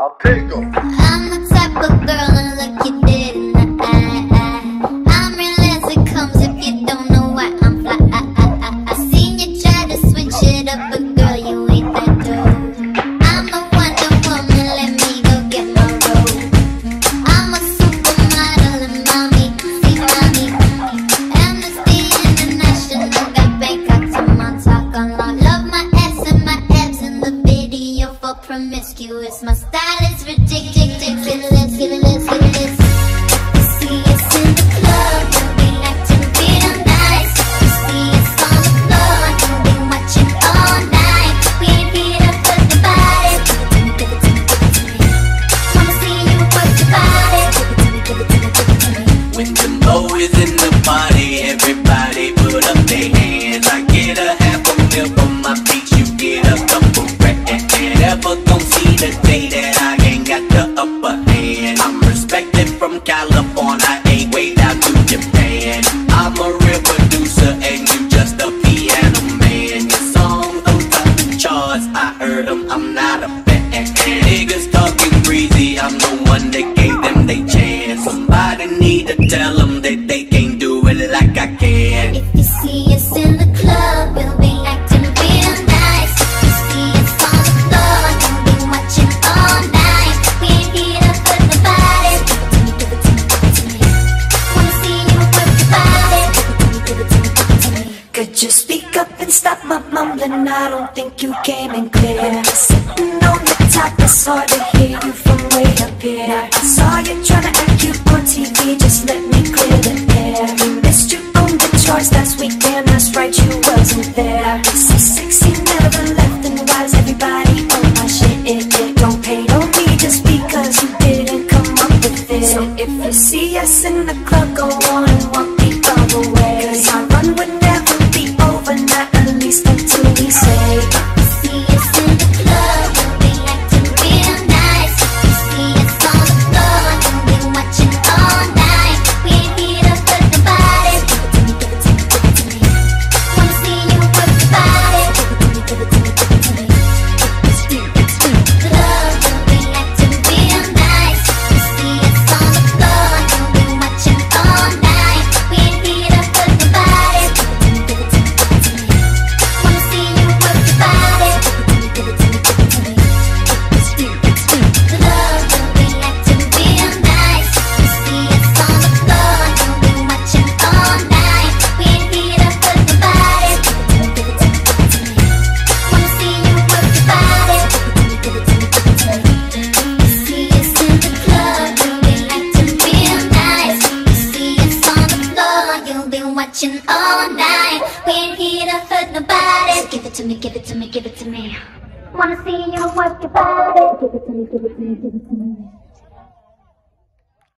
I'll take them. within wake up and stop my mumbling. I don't think you came in clear. Sitting on the top, it's hard to hear you from way up here. I saw you trying to act cute on TV, just let me clear the air. Missed you on the charts last weekend. that's right, you wasn't there. C6, you never left, and why why's everybody on my shit? It, it don't pay no me just because you didn't come up with it. So if you see us in the club, go on and walk the other way. Cause I run with and I at least You've been watching all night. We ain't here to hurt nobody. So give it to me, give it to me, give it to me. Wanna see you work your body? Give it to me, give it to me, give it to me.